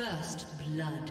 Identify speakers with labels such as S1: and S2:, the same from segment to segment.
S1: First blood.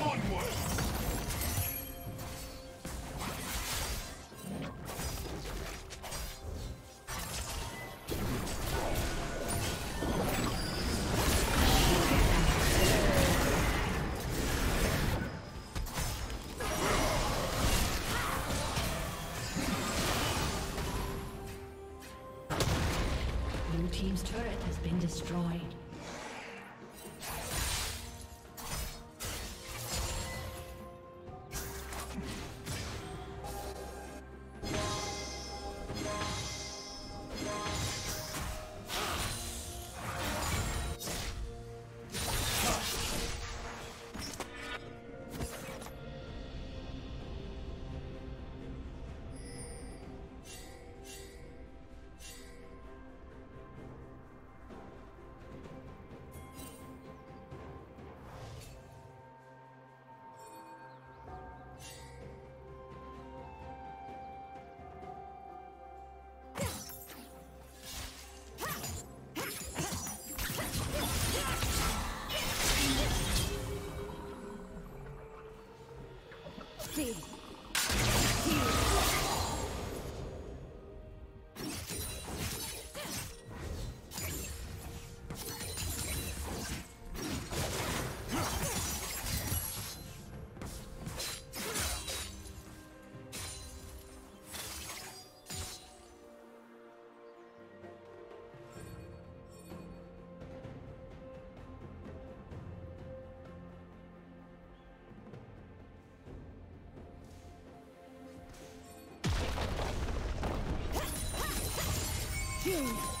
S1: Planted. Kill.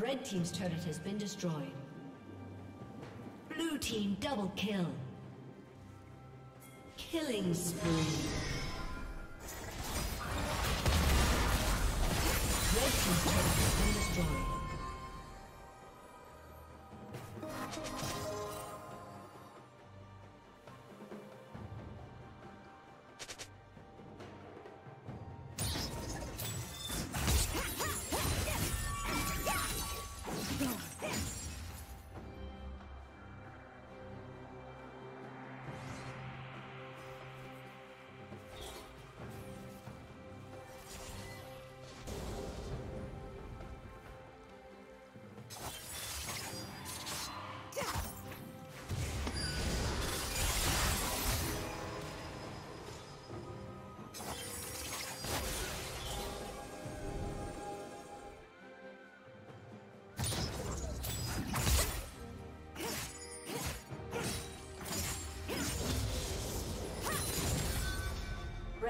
S1: Red Team's turret has been destroyed. Blue Team double kill. Killing spree. Red Team's turret has been destroyed.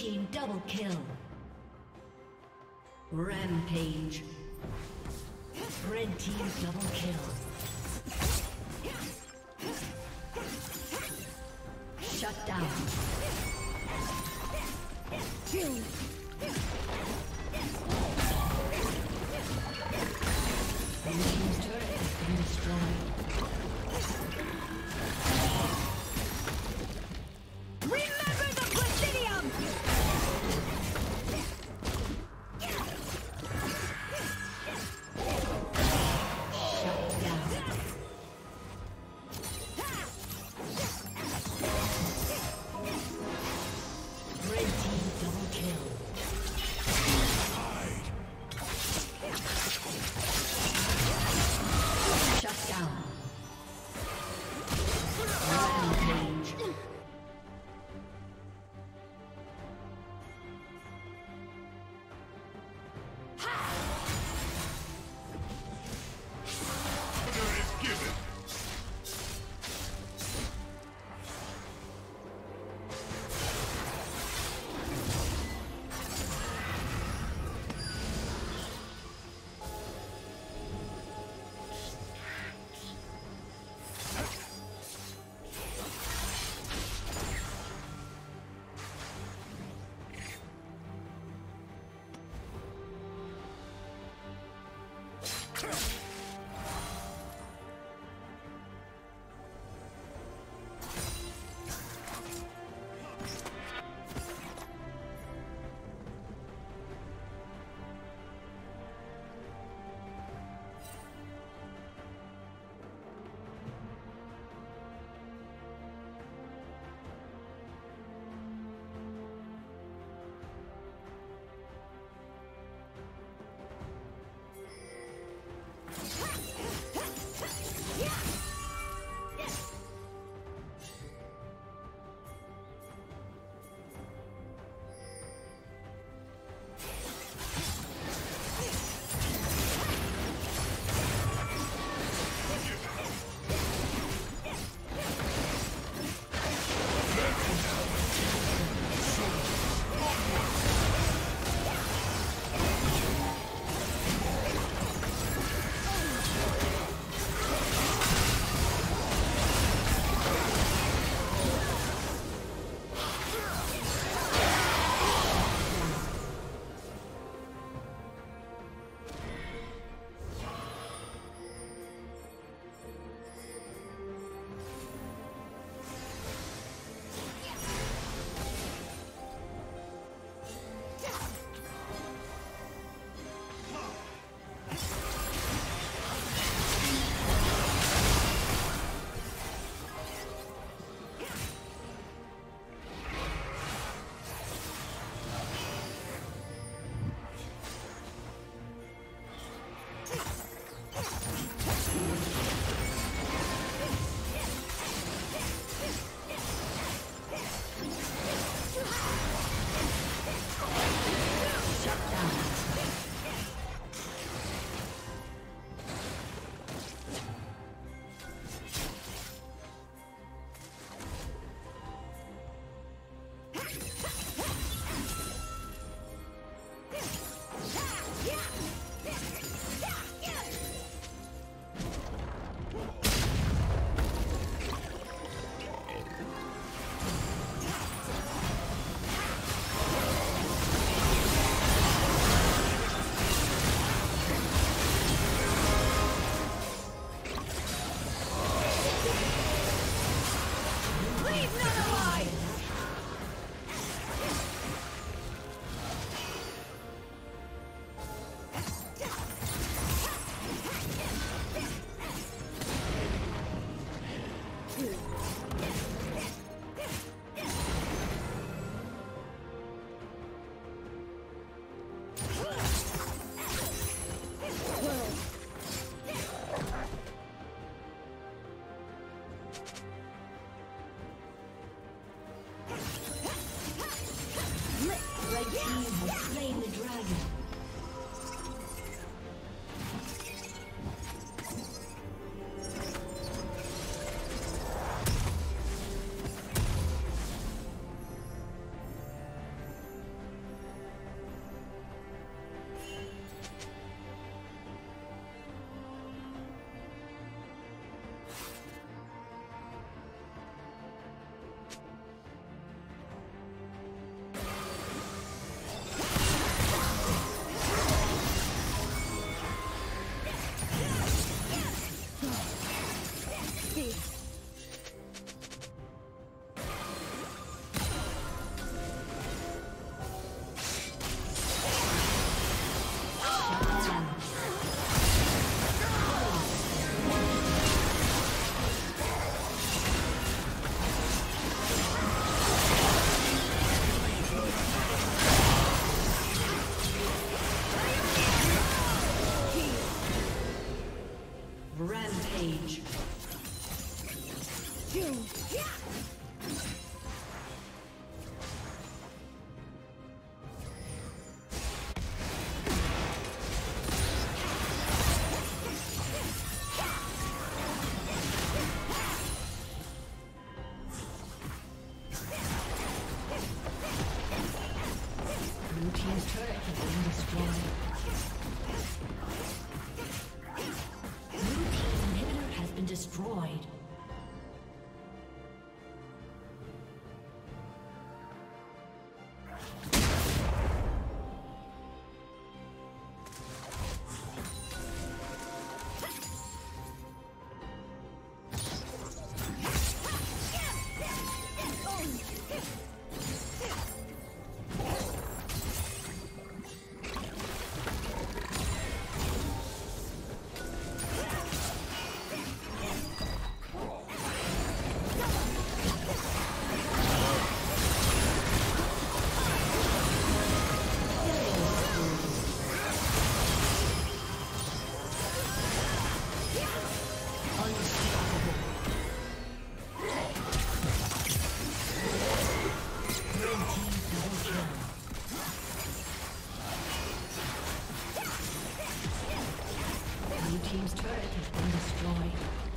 S1: Team double kill. Rampage. Red team double kill. Shut down. Kill. Team's turret